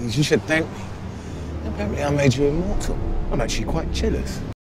You should thank me. Apparently I made you immortal. I'm actually quite jealous.